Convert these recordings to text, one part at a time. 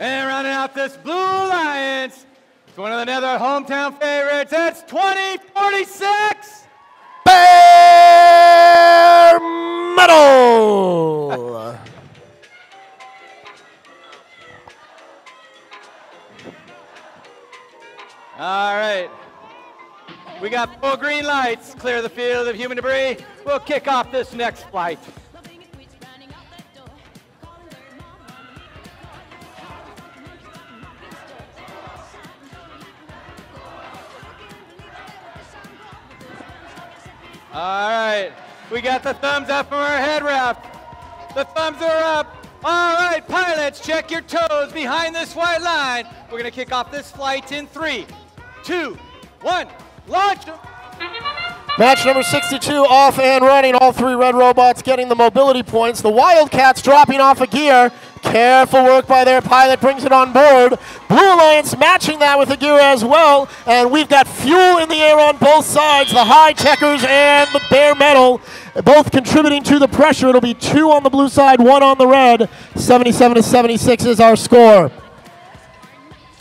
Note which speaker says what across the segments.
Speaker 1: And rounding out this Blue Alliance, it's one of another hometown favorites. It's 2046.
Speaker 2: Bear Metal.
Speaker 1: All right. We got full green lights. Clear the field of human debris. We'll kick off this next flight. All right. We got the thumbs up from our head wrap. The thumbs are up. All right, pilots, check your toes behind this white line. We're going to kick off this flight in three, two, one. Launch.
Speaker 2: Match number 62 off and running. All three red robots getting the mobility points. The Wildcats dropping off a gear. Careful work by their pilot brings it on board. Blue Alliance matching that with a gear as well. And we've got fuel in the air on both sides. The high checkers and the Bear Metal both contributing to the pressure. It'll be two on the blue side, one on the red. 77 to 76 is our score.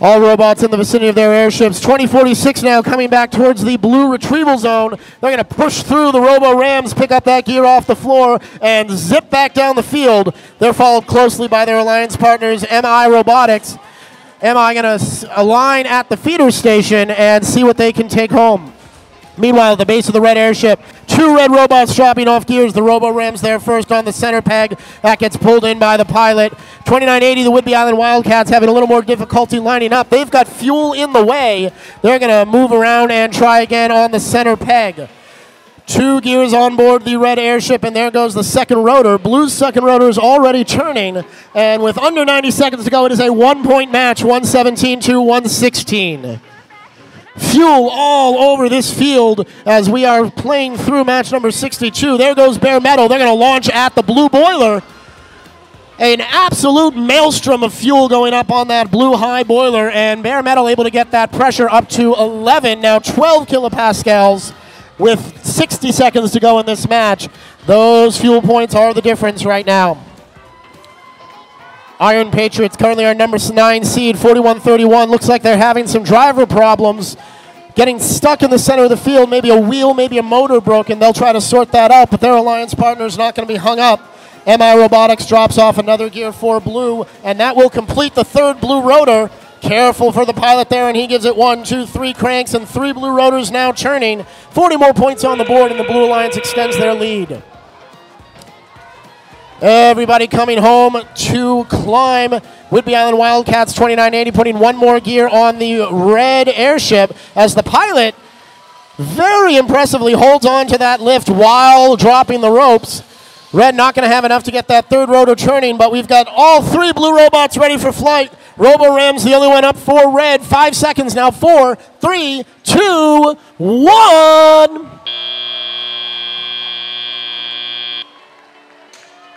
Speaker 2: All robots in the vicinity of their airships. 2046 now coming back towards the blue retrieval zone. They're going to push through the Robo Rams, pick up that gear off the floor, and zip back down the field. They're followed closely by their alliance partners, MI Robotics. MI going to align at the feeder station and see what they can take home. Meanwhile, at the base of the red airship, two red robots dropping off gears. The Robo Rams there first on the center peg. That gets pulled in by the pilot. 2980, the Whidbey Island Wildcats having a little more difficulty lining up. They've got fuel in the way. They're going to move around and try again on the center peg. Two gears on board the red airship, and there goes the second rotor. Blue's second rotor is already turning, and with under 90 seconds to go, it is a one point match 117 to 116 fuel all over this field as we are playing through match number 62. There goes Bear Metal. They're going to launch at the blue boiler. An absolute maelstrom of fuel going up on that blue high boiler, and Bear Metal able to get that pressure up to 11, now 12 kilopascals with 60 seconds to go in this match. Those fuel points are the difference right now. Iron Patriots currently our number nine seed, 41-31. Looks like they're having some driver problems, getting stuck in the center of the field. Maybe a wheel, maybe a motor broken. They'll try to sort that out, but their alliance partner is not going to be hung up. MI Robotics drops off another gear for blue, and that will complete the third blue rotor. Careful for the pilot there, and he gives it one, two, three cranks, and three blue rotors now churning. 40 more points on the board, and the Blue Alliance extends their lead. Everybody coming home to climb Whidbey Island Wildcats 2980, putting one more gear on the red airship as the pilot very impressively holds on to that lift while dropping the ropes. Red not going to have enough to get that third rotor turning, but we've got all three blue robots ready for flight. Robo Rams, the only one up for red. Five seconds now. Four, three, two, one.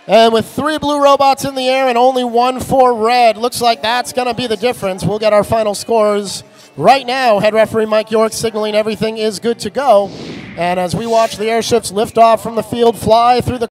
Speaker 2: And with three blue robots in the air and only one for red, looks like that's going to be the difference. We'll get our final scores right now. Head referee Mike York signaling everything is good to go. And as we watch the airships lift off from the field, fly through the